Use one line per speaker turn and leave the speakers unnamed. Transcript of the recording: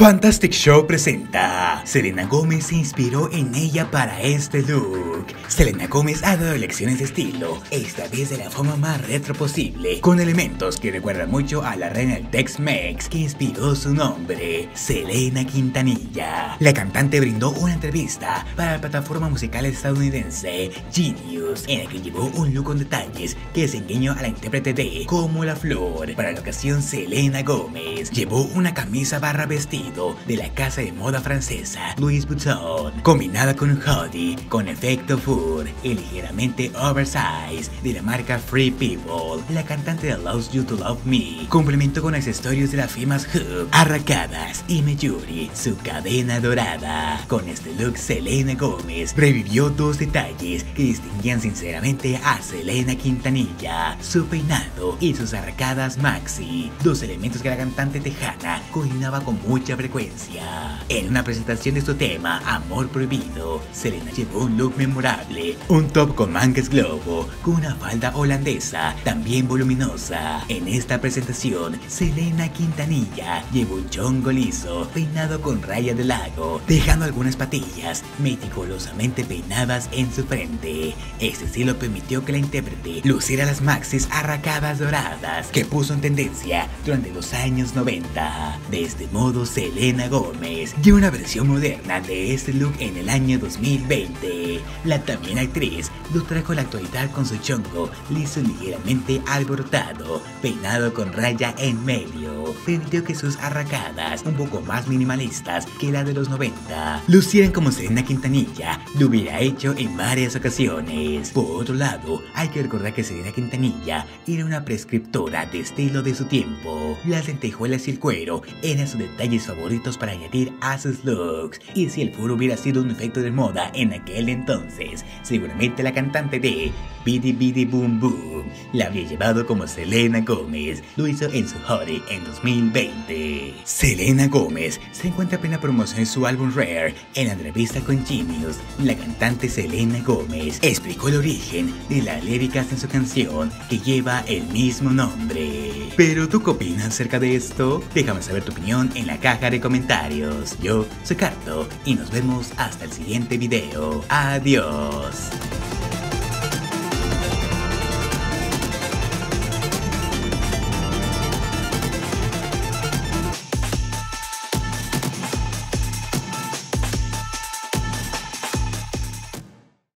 Fantastic Show presenta. Selena Gómez se inspiró en ella para este look. Selena Gómez ha dado lecciones de estilo, esta vez de la forma más retro posible, con elementos que recuerdan mucho a la reina del Tex-Mex que inspiró su nombre, Selena Quintanilla. La cantante brindó una entrevista para la plataforma musical estadounidense Genius, en la que llevó un look con detalles que desempeñó a la intérprete de Como la Flor. Para la ocasión, Selena Gómez llevó una camisa barra vestido de la casa de moda francesa Louis Vuitton, combinada con un hoodie con efecto fur y ligeramente oversized de la marca Free People. La cantante de Allows You to Love Me complementó con accesorios de las firmas Hoop, Arracadas y Mejuri su cadena dorada. Con este look, Selena Gómez revivió dos detalles que distinguían sinceramente a Selena Quintanilla: su peinado y sus arracadas maxi, dos elementos que la cantante tejana coordinaba con mucha frecuencia. En una presentación de su tema, Amor Prohibido, Selena llevó un look memorable, un top con mangas globo, con una falda holandesa, también voluminosa. En esta presentación, Selena Quintanilla llevó un chongo liso, peinado con raya de lago, dejando algunas patillas meticulosamente peinadas en su frente. Este estilo permitió que la intérprete luciera las maxis arracadas doradas que puso en tendencia durante los años 90. De este modo, se Selena Gómez dio una versión moderna de este look en el año 2020. La también actriz lo trajo la actualidad con su chongo liso ligeramente alborotado, peinado con raya en medio. Permitió que sus arracadas, un poco más minimalistas que la de los 90, lucieran como Selena Quintanilla lo hubiera hecho en varias ocasiones. Por otro lado, hay que recordar que Selena Quintanilla era una prescriptora de estilo de su tiempo. Las lentejuelas y el cuero eran sus detalles favoritos para añadir a sus looks. Y si el furo hubiera sido un efecto de moda en aquel entonces, seguramente la cantante de Bidi Bidi Boom Boom la habría llevado como Selena Gómez lo hizo en su Hottie en 2020. Selena Gómez se encuentra en plena promoción su álbum Rare. En la entrevista con Genius, la cantante Selena Gómez explicó el origen de las líricas en su canción que lleva el mismo nombre. Pero ¿tú qué opinas acerca de esto? Déjame saber tu opinión en la caja de comentarios. Yo soy Carto y nos vemos hasta el siguiente video. Adiós.